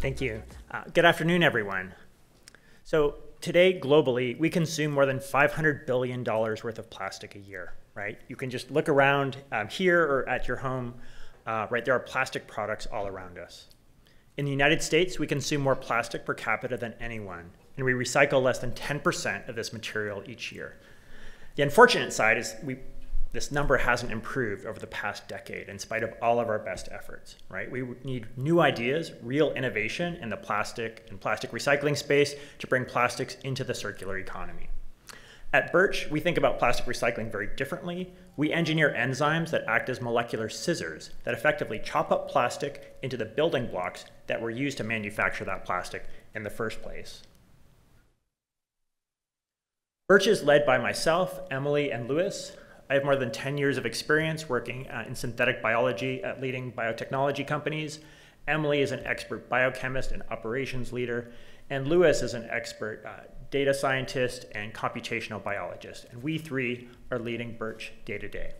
Thank you. Uh, good afternoon, everyone. So today, globally, we consume more than $500 billion worth of plastic a year, right? You can just look around um, here or at your home, uh, right? There are plastic products all around us. In the United States, we consume more plastic per capita than anyone, and we recycle less than 10% of this material each year. The unfortunate side is we this number hasn't improved over the past decade in spite of all of our best efforts, right? We need new ideas, real innovation in the plastic and plastic recycling space to bring plastics into the circular economy. At Birch, we think about plastic recycling very differently. We engineer enzymes that act as molecular scissors that effectively chop up plastic into the building blocks that were used to manufacture that plastic in the first place. Birch is led by myself, Emily, and Lewis. I have more than 10 years of experience working uh, in synthetic biology at leading biotechnology companies. Emily is an expert biochemist and operations leader, and Lewis is an expert uh, data scientist and computational biologist. And we three are leading Birch day to day.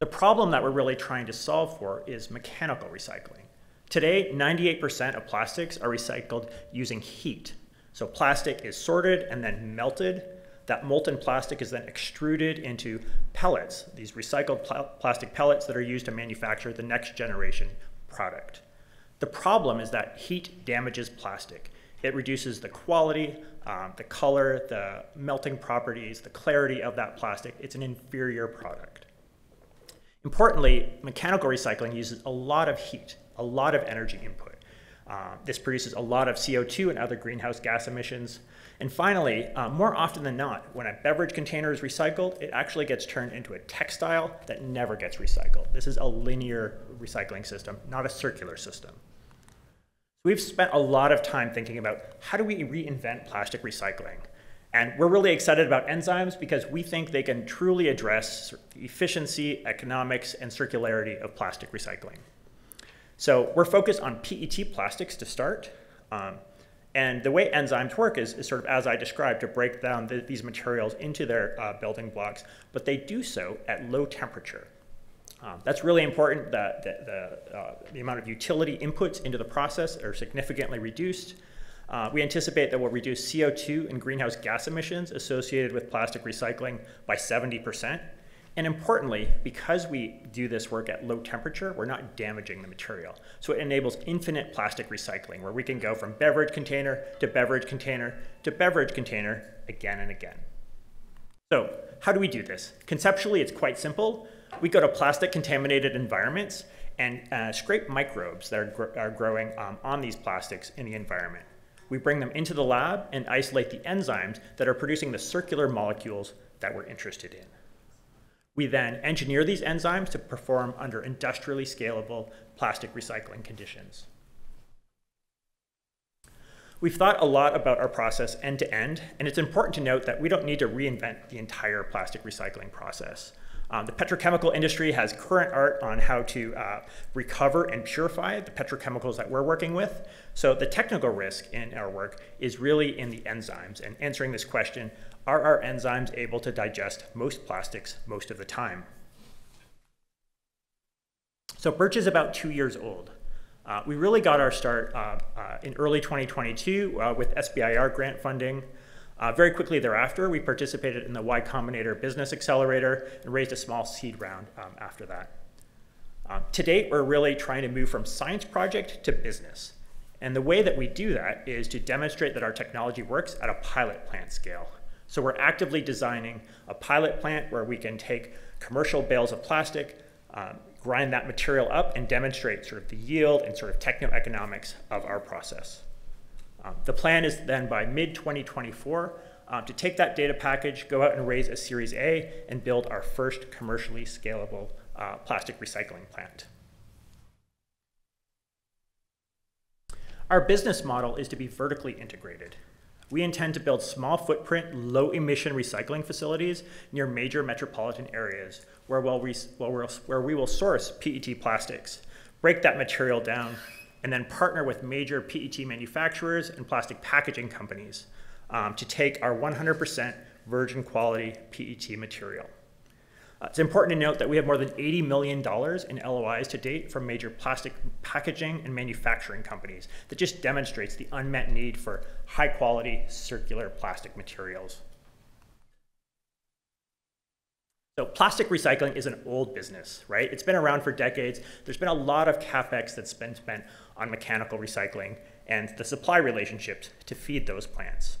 The problem that we're really trying to solve for is mechanical recycling. Today, 98% of plastics are recycled using heat. So plastic is sorted and then melted that molten plastic is then extruded into pellets, these recycled pl plastic pellets that are used to manufacture the next generation product. The problem is that heat damages plastic. It reduces the quality, um, the color, the melting properties, the clarity of that plastic. It's an inferior product. Importantly, mechanical recycling uses a lot of heat, a lot of energy input. Uh, this produces a lot of CO2 and other greenhouse gas emissions. And finally, uh, more often than not, when a beverage container is recycled, it actually gets turned into a textile that never gets recycled. This is a linear recycling system, not a circular system. We've spent a lot of time thinking about how do we reinvent plastic recycling? And we're really excited about enzymes because we think they can truly address the efficiency, economics, and circularity of plastic recycling. So we're focused on PET plastics to start. Um, and the way enzymes work is, is, sort of as I described, to break down the, these materials into their uh, building blocks, but they do so at low temperature. Um, that's really important that the, the, uh, the, amount of utility inputs into the process are significantly reduced. Uh, we anticipate that we'll reduce CO2 and greenhouse gas emissions associated with plastic recycling by 70%. And importantly, because we do this work at low temperature, we're not damaging the material. So it enables infinite plastic recycling, where we can go from beverage container to beverage container to beverage container again and again. So how do we do this? Conceptually, it's quite simple. We go to plastic contaminated environments and uh, scrape microbes that are, gr are growing um, on these plastics in the environment. We bring them into the lab and isolate the enzymes that are producing the circular molecules that we're interested in. We then engineer these enzymes to perform under industrially scalable plastic recycling conditions. We've thought a lot about our process end to end, and it's important to note that we don't need to reinvent the entire plastic recycling process. Um, the petrochemical industry has current art on how to uh, recover and purify the petrochemicals that we're working with. So the technical risk in our work is really in the enzymes and answering this question, are our enzymes able to digest most plastics most of the time? So Birch is about two years old. Uh, we really got our start uh, uh, in early 2022 uh, with SBIR grant funding. Uh, very quickly thereafter, we participated in the Y Combinator Business Accelerator and raised a small seed round um, after that. Um, to date, we're really trying to move from science project to business. And the way that we do that is to demonstrate that our technology works at a pilot plant scale. So we're actively designing a pilot plant where we can take commercial bales of plastic, um, grind that material up, and demonstrate sort of the yield and sort of techno-economics of our process. Um, the plan is then by mid-2024 um, to take that data package, go out and raise a Series A, and build our first commercially scalable uh, plastic recycling plant. Our business model is to be vertically integrated. We intend to build small footprint, low emission recycling facilities near major metropolitan areas where, we'll where we will source PET plastics, break that material down, and then partner with major PET manufacturers and plastic packaging companies um, to take our 100% virgin quality PET material. Uh, it's important to note that we have more than $80 million in LOIs to date from major plastic packaging and manufacturing companies that just demonstrates the unmet need for high quality circular plastic materials. So plastic recycling is an old business, right? It's been around for decades. There's been a lot of capex that's been spent on mechanical recycling and the supply relationships to feed those plants.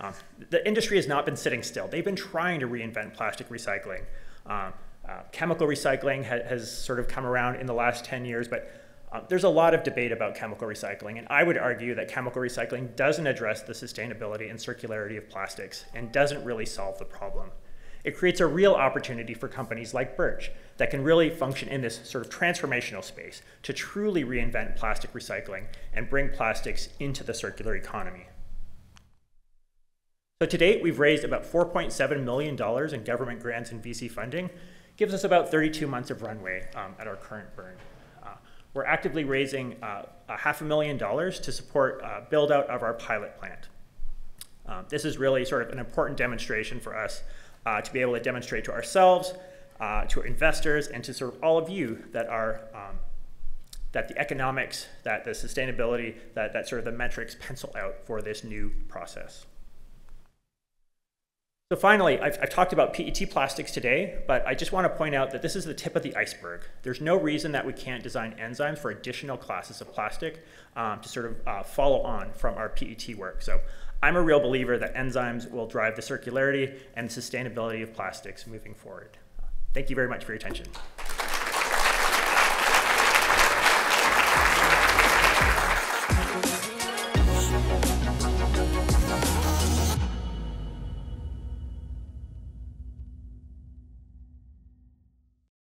Um, the industry has not been sitting still. They've been trying to reinvent plastic recycling. Uh, uh, chemical recycling ha has sort of come around in the last 10 years, but uh, there's a lot of debate about chemical recycling, and I would argue that chemical recycling doesn't address the sustainability and circularity of plastics and doesn't really solve the problem. It creates a real opportunity for companies like Birch that can really function in this sort of transformational space to truly reinvent plastic recycling and bring plastics into the circular economy. So to date, we've raised about $4.7 million in government grants and VC funding, gives us about 32 months of runway um, at our current burn. Uh, we're actively raising uh, a half a million dollars to support uh, build out of our pilot plant. Um, this is really sort of an important demonstration for us uh, to be able to demonstrate to ourselves, uh, to our investors, and to sort of all of you that are um, that the economics, that the sustainability, that, that sort of the metrics pencil out for this new process. So finally, I've, I've, talked about PET plastics today, but I just want to point out that this is the tip of the iceberg. There's no reason that we can't design enzymes for additional classes of plastic um, to sort of uh, follow on from our PET work. So I'm a real believer that enzymes will drive the circularity and sustainability of plastics moving forward. Thank you very much for your attention.